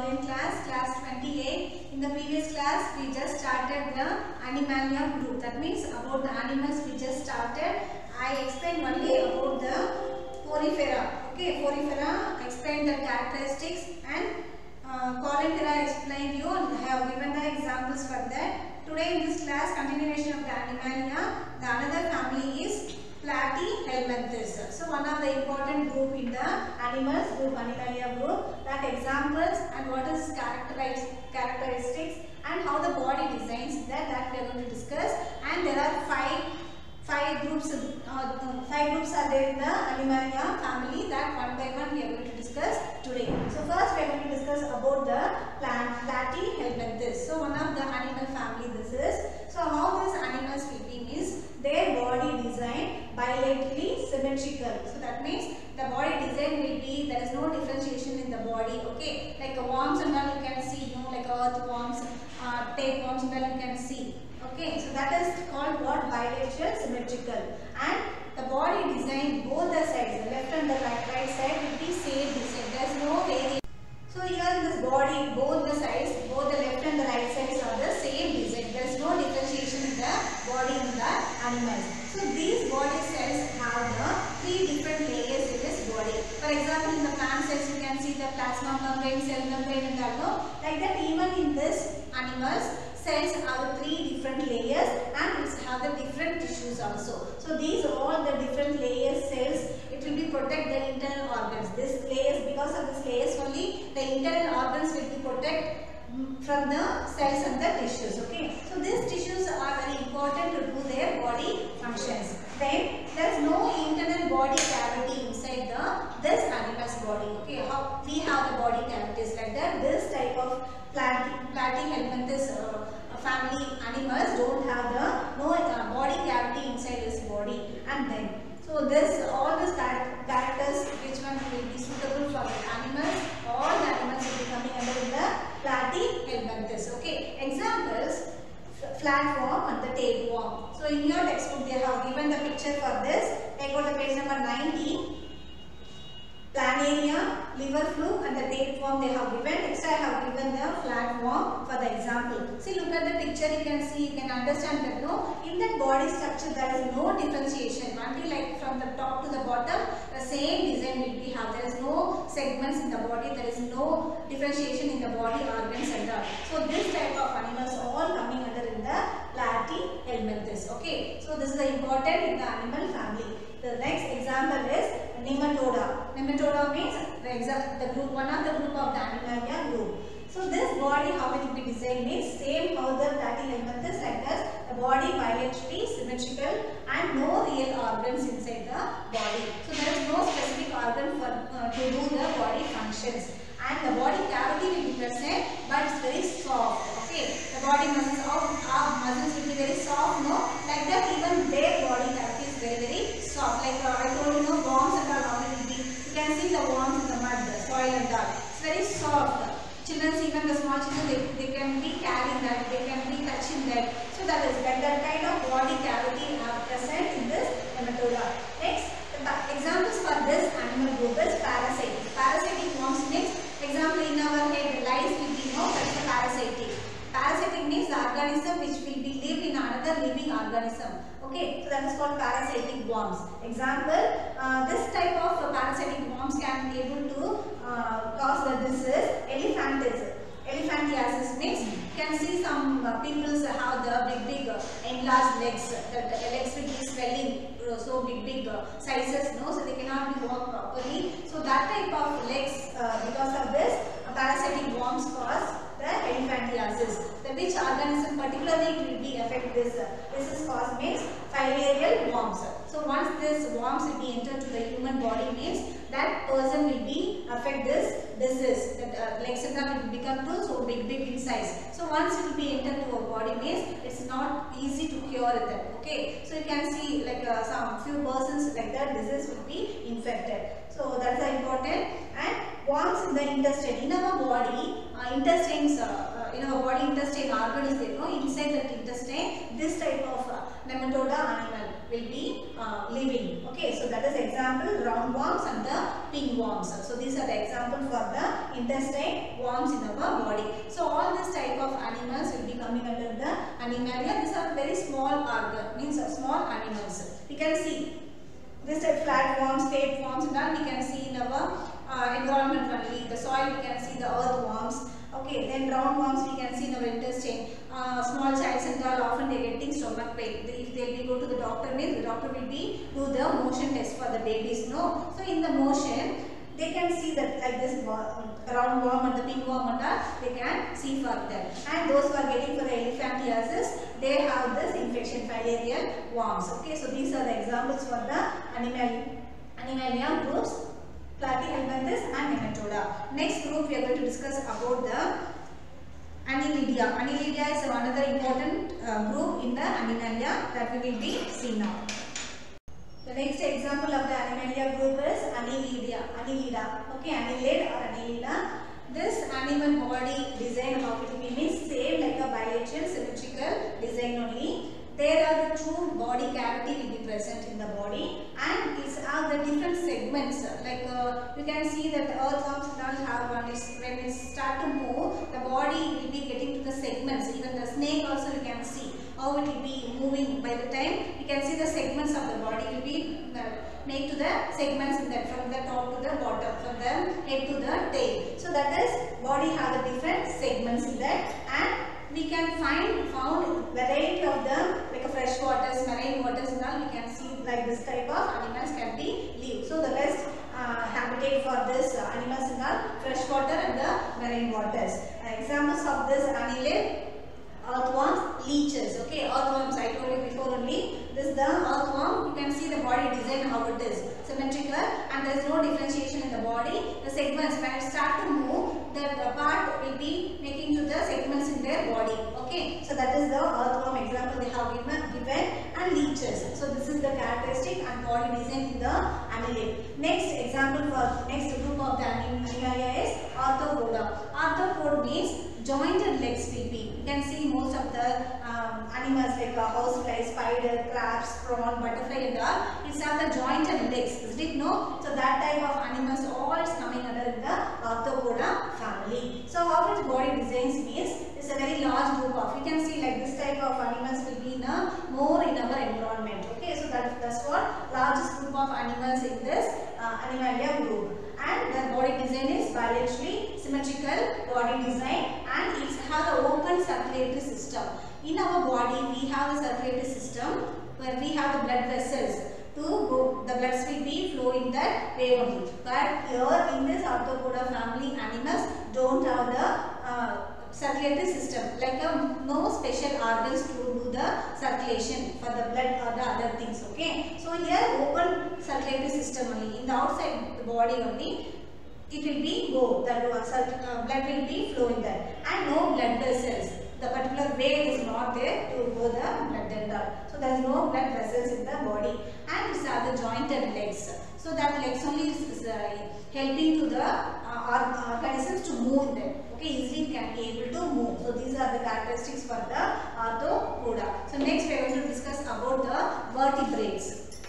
online class, class 28. In the previous class, we just started the Animalia group. That means about the animals we just started. I explained only about the Porifera. Okay, Porifera explained the characteristics and uh, Coleoptera explained you have given the examples for that. Today in this class, continuation of the Animalia, the another family is Platyhelminthes. So one of the important group in the animals group, Animalia group, that examples and what is characterize, characteristics and how the body designs that that we are going to discuss. And there are five five groups uh, five groups are there in the Animalia family that one by one we are going to discuss today. So first we are going to discuss about the plant Platyhelminthes. So one of the animal family this is. So how this animals will be means their body design bilaterally So that means the body design will be there is no differentiation in the body. Okay, like a worms and all you can see, you know, like earthworms, uh, tapeworms and all you can see. Okay, so that is called what bilateral symmetrical and the body design both the sides, the left and the right, right side will be same design. There is no variation. So here in this body, both the sides, both the left and the right sides are the same design. There is no differentiation in the body in the animals. So these body cells have the three different layers in this body. For example, in the plant cells you can see the plasma membrane, cell membrane and all. Like that even in this animals, cells have three different layers and it's have the different tissues also. So these all the different layers cells it will be protect the internal organs. This layers because of this layers only the internal organs will be protect from the cells and the tissues. Okay. So these tissues are very important to do their body functions. Then there is no internal body cavity inside the this animal's body. Okay. How we have the body cavities like that. This type of platy, platyhelminthes uh, family animals don't have the no uh, body cavity inside this body and then so this all these characters which one will be suitable for the animals all the animals will be coming under the platyhelminthes okay examples flatworm and the tapeworm so in your textbook they have given the for this take out the page number 19 planaria, liver fluke and the tapeworm they have given. Next I have given the flatworm for the example. See look at the picture you can see you can understand that no in that body structure there is no differentiation only like from the top to the bottom the same design will be have. There is no segments in the body there is no differentiation in the body organs and all. So this type of animals all coming under in the platyhelminthes. Okay. So this is the important in the animal family. The next example is nematoda. Nematoda means the, the group, one of the group of the Animalia group. So this body how it will be designed means same how the platyhelminthes like this. The body bilaterally symmetrical and no real organs inside the body. So there is no specific organ for uh, to do the body functions. And the body cavity will be present but it's very soft. Okay. The body muscles of our muscles will be very soft. No, like that even their body cavity is very very soft. Like uh, I told you, know, worms and all already be. You can see the worms in the mud, the soil and all. It's very soft. Children, even the small children, they, they can be carrying that, they can be touching that. So that is that, that kind of body cavity are present in this nematoda. Next, the examples for this animal group is parasitic. Parasitic worms means, example in our head, lice will be no, that's the parasitic. Parasitic means the organism which will be live in another living organism. Okay, so that is called parasitic worms. Example, uh, this type of uh, parasitic worms can be able to uh, cause the disease elephantiasis. Elephantiasis means you can see some uh, people have the big big uh, enlarged legs. The, the legs will be swelling uh, so big big sizes, no, so they cannot be walk properly. So that type of legs because of this parasitic worms cause the elephantiasis. The which organism particularly it will be affect this. Uh, this is cause means filarial worms. So once this worms will be entered to the human body means that person will be affect this disease. That uh, all will become too so big big in size. So once it will be entered to our body means it's not easy to cure it. Okay. So you can see like uh, some few persons like that disease will be infected. So that's important and worms in the intestine. In our body, uh, intestines, uh, you know, body intestine organ is there, no? Inside that intestine, this type of uh, nematoda animal will be uh, living. Okay, so that is example roundworms and the pinworms. So these are the example for the intestine worms in our body. So all this type of animals will be coming under the animalia. These are very small organ, means small animals. We can see this type flat worms, state worms, and all we can see in our uh, environment only. The soil we can see doctor, means the doctor will be do the motion test for the babies. No, so in the motion they can see that like this wo- roundworm and the pinworm and all they can see for them. And those who are getting for the elephantiasis, they have this infection filarial worms. Okay, so these are the examples for the animal animalia groups. Platyhelminthes and Nematoda. Next group we are going to discuss about the Annelida. Annelida is another important uh, group in the Animalia that we will be seeing now. The next example of the Animalia group is Annelida. Annelida. Okay, Annelid or Annelida. This animal body design how it means same like a bilateral symmetrical design only. There are the two body cavity will be present in the body and it's have the different segments like uh, you can see that earthworms don't have one is when it start to move the body will be getting to the segments even the snake also you can see how it will be moving by the time you can see the segments of the body will be uh, made to the segments in that from the top to the bottom from the head to the tail. So that is body the different segments in that and we can find found variety of them like a fresh waters marine waters and all we can see like this type of animals can be live so the best uh, habitat for this uh, animals in are fresh water and the marine waters uh, examples of this annelid earthworms leeches okay earthworms i told you before only this is the earthworm you can see the body design how it is symmetrical and there is no differentiation in the body the segments when it start to move that the part will be making to the segments in their body okay so that is the earthworm example they have given, given and leeches so this is the characteristic and body design in the annelid next example for next group of the animalia is arthropoda arthropod means jointed legs will. You can see most of the um, animals like a housefly, spider, crabs, prawn, butterfly and all. It's have the jointed legs. Is it no? So that type of animals all is coming under the Arthropoda family. So how its body designs means it's a very large group of. You can see like this type of animals will be in a more in our environment. Okay, so that, that's what largest group of animals in this uh, animalia group and the body design is bilaterally symmetrical body design and it has an open circulatory system. In our body we have a circulatory system where we have the blood vessels to go, the blood will be flowing that way only. But here in this arthropoda family animals don't have the circulatory system like um, no special organs to do the circulation for the blood or the other things okay? So here open circulatory system only. In the outside the body only. It will be go. The uh, blood will be flowing there. And no blood vessels. The particular vein is not there to go the blood all so there is no blood vessels in the body. And it's are the jointed legs. So that legs only is, is uh, helping to the uh, organisms to move in them okay easily can be able to move. So these are the characteristics for the arthropoda so next we are going to discuss about the vertebrates.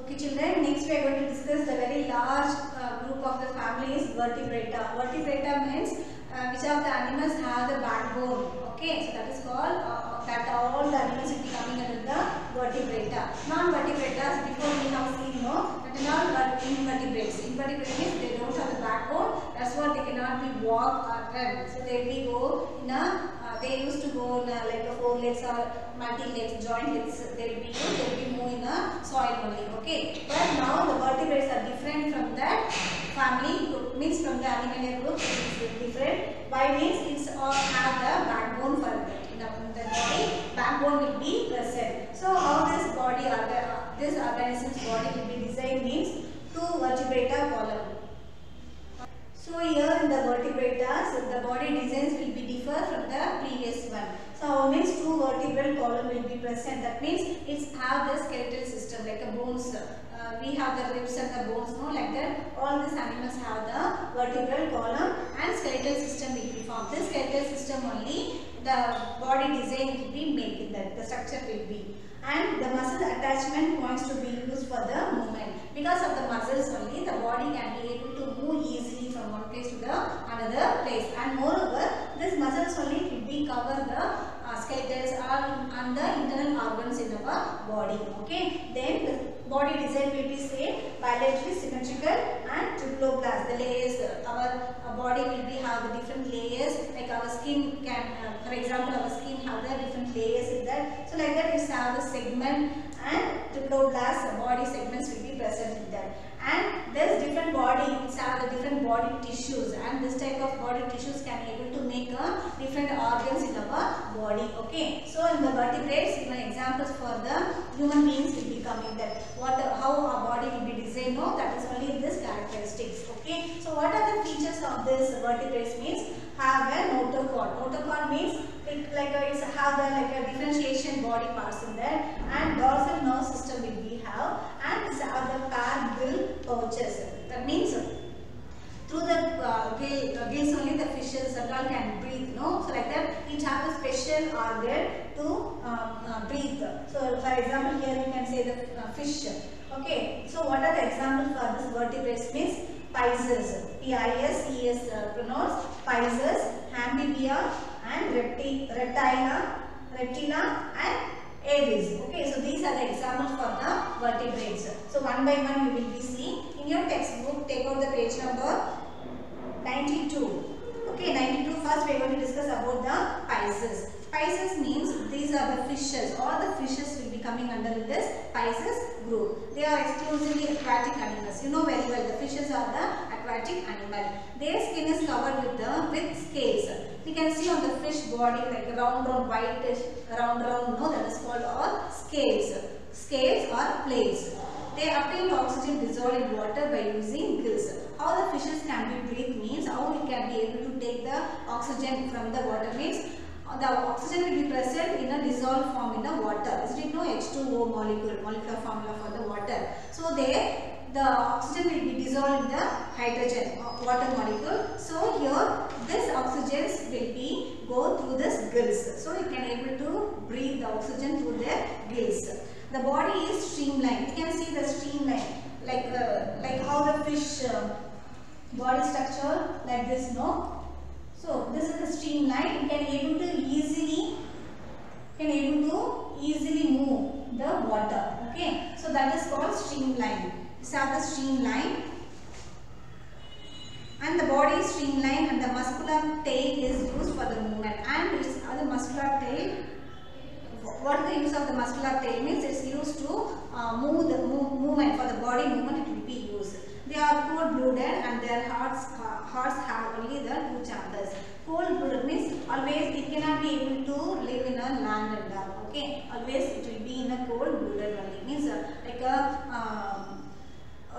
Okay children next we are going to discuss the very large uh, group of the family is vertebrata. Vertebrata means uh, which of the animals have the backbone. Okay so that is called uh, that all the animals will be coming under the vertebrata. Non-vertebrata before we have seen no that are not invertebrates. Invertebrates they don't have the backbone they cannot be walk or run so they will go in a uh, they used to go in a, like a four legs or multi legs joint legs they will be they will be move in a soil only okay? But now the vertebrates are different from that family group means from the animal group it is different. Why means it's all have the backbone for that vertebral column and skeletal system will be formed. This skeletal system only the body design will be made in that, the structure will be. And the muscle attachment points to be used for the movement. Because of the muscles only, the body can be able to move easily from one place to the another place. And moreover, this muscles only will be cover the uh, skeletons or, and the internal organs in our body. Okay. Then the body design will be say bilaterally symmetrical and triploblast. The layers different layers like our skin can, uh, for example, our skin have the different layers in that. So like that, you have the segment and triploblast body segments will be present in that. And there's different body, it's have the different body tissues and this type of body tissues can able to make a different organs in our body. Okay. So in the vertebrates, even examples for the human beings will be coming that what the, how our body will be designed. No, that is only this characteristics. Okay. So what are the features of this vertebrates means have a notochord. Notochord means it like a, it's have the like a differentiation body parts in there and dorsal nerve system will be have and it's have the pair gill pouches. That means through the uh, uh, gills only the fishes can breathe, no? So like that, each have a special organ to um, uh, breathe. So for example, here you can say the uh, fish. Okay, so what are the examples for this vertebrates means Pisces, P-I-S-E-S pronounced, Pisces, Amphibia and repti Reptilia and Aves. Okay, so these are the examples for the vertebrates. So one by one you will be seeing. In your textbook, take out the page number 92. Okay, 92 first we are going to discuss about the Pisces. Pisces means these are the fishes. All the fishes will be coming under this Pisces group. They are exclusively aquatic animals. You know very well the fishes are the aquatic animal. Their skin is covered with the with scales. You can see on the fish body like round round whitish round round no that is called all scales. Scales or plates. They obtain oxygen dissolved in water by using gills. How the fishes can be breathed means how we can be able to take the oxygen from the water means the oxygen will be present in a dissolved form in the water. Is it no H2O molecule, molecular formula for the water. So there the oxygen will be dissolved in the hydrogen water molecule. So here this oxygen will be go through this gills. So you can able to breathe the oxygen through their gills. The body is streamlined. You can see the streamline like uh, like how the fish uh, body structure like this no. So this is the streamline. You can able to easily can able to easily move the water. Okay. So that is called streamline. These are the streamline. And the body is streamlined and the muscular tail is used for the movement. And it's uh, the muscular tail. What the use of the muscular tail means? It's used to uh, move the move, movement for the body movement. It will be used. They are cold-blooded and their hearts hearts have only the two chambers. Cold-blooded means always it cannot be able to live in a land and dark. Okay, always it will be in a cold-blooded only. Means uh, like a um,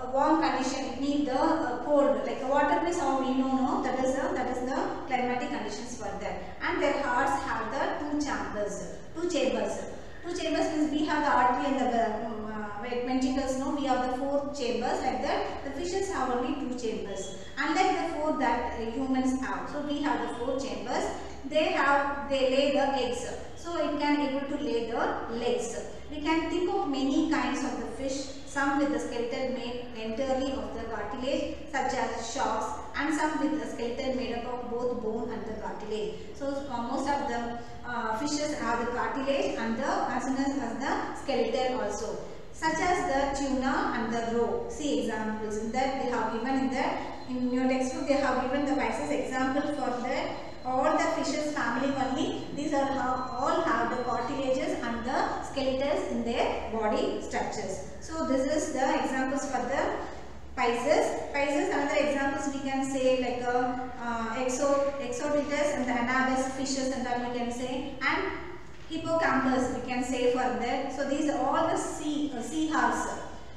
a warm condition. It need the uh, cold like a water place how we know no? That is the that is the climatic conditions for that. And their hearts have the two chambers two chambers. Two chambers means we have the artery and the um, uh, ventricles no? We have the four chambers like that. The fishes have only two chambers. Unlike the four that uh, humans have so we have the four chambers they have they lay the eggs so it can able to lay the legs we can think of many kinds of the fish some with the skeleton made entirely of the cartilage such as sharks and some with the skeleton made up of both bone and the cartilage. So uh, most of the uh, fishes have the cartilage and the as well as the skeleton also such as the tuna and the rohu. See examples in that they have given in that in your textbook they have given the Pisces example for that all the fishes family only these are all have the cartilages and the skeletons in their body structures. So this is the examples for the Pisces. Pisces another examples we can say like a uh, exo, exocoetus and the anabas fishes and all we can say and hippocampus we can say for that. So these are all the sea, uh, sea.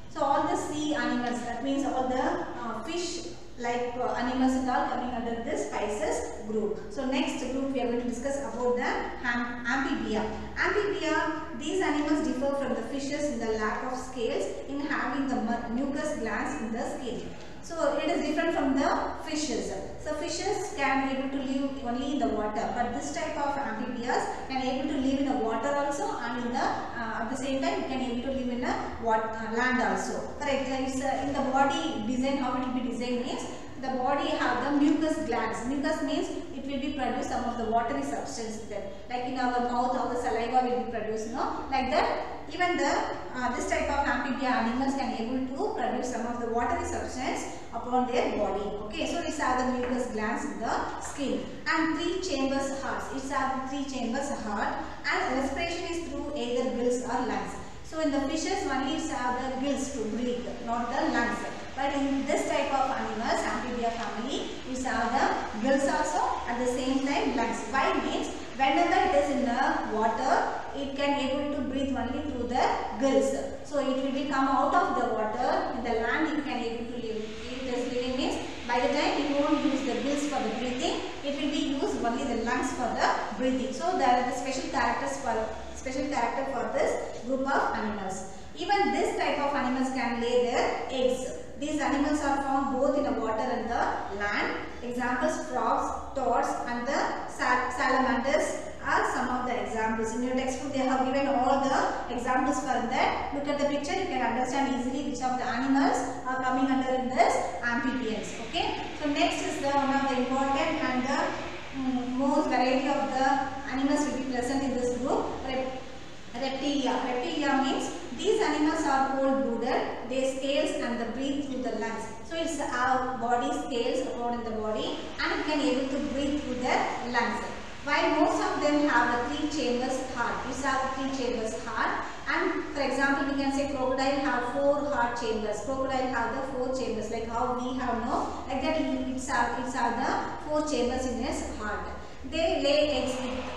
So all the sea animals that means all the uh, fish like uh, animals and all coming under this Pisces group. So next group we are going to discuss about the amphibia. Amphibia, these animals differ from the fishes in the lack of scales in having the mucus glands in the skin. So it is different from the fishes. So fishes can be able to live only in the water but this type of amphibians can be able to live in the water also and in the at the same time you can able to live in a what, uh, land also. For example, uh, in the body design how it will be designed means the body have the mucus glands. Mucus means it will be produce some of the watery substance there. Like in our mouth, how the saliva will be produced, no? Like that, even the uh, this type of amphibia animals can able to produce some of the watery substance upon their body. Okay, so these are the mucus glands in the skin. And three chambers hearts. It's have three chambers heart and respiration is through either gills or lungs. So in the fishes only it's have uh, the gills to breathe, not the lungs. But in this type of animals, amphibia family, it's have uh, the gills also at the same time lungs. Why means whenever it is in the water, it can able to breathe only through the gills. So it will be come out of the water. In the land, it can able to live. It is living means by the time it won't use the gills for the breathing, it will be used only the lungs for the breathing. So there are the special characters for special character for this group of animals. Even this type of animals can lay their eggs. These animals are found both in the water and the land. Examples frogs, toads and the sal salamanders are some of the examples. In your textbook they have given all the examples for that. Look at the picture you can understand easily which of the animals are coming under in this amphibians. Okay. So next is the one of the important and the um, most variety of the animals will be present in this group. Rep reptilia. Reptilia means these animals are cold-blooded. They scales and they breathe through the lungs. So it's our body scales upon in the body and it can able to breathe through the lungs. While most of them have a three chambers heart. These are three chambers heart. And for example, we can say crocodile have four heart chambers. Crocodile have the four chambers like how we have no. Like that it's have, it's have the four chambers in its heart. They lay eggs with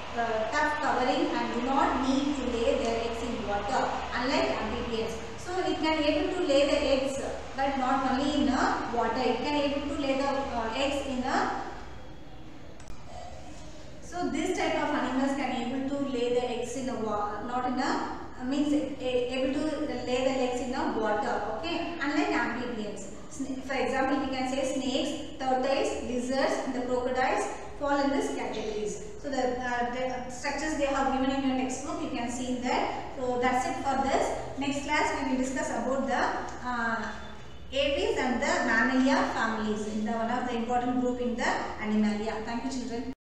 tough covering and do not need to lay their eggs in water unlike amphibians. So it can able to lay the eggs but not only in uh, water. It can able to lay the uh, eggs in a so this type of animals can able to lay the eggs in the water, not in a uh, means a, able to lay the eggs in the water. Okay, unlike amphibians. For example, we can say snakes, turtles, lizards, and the crocodiles fall in this categories. So the, uh, the structures they have given in your textbook, you can see that. So that's it for this. Next class we will discuss about the uh, aves and the mammalia families in the one of the important group in the animalia. Thank you children.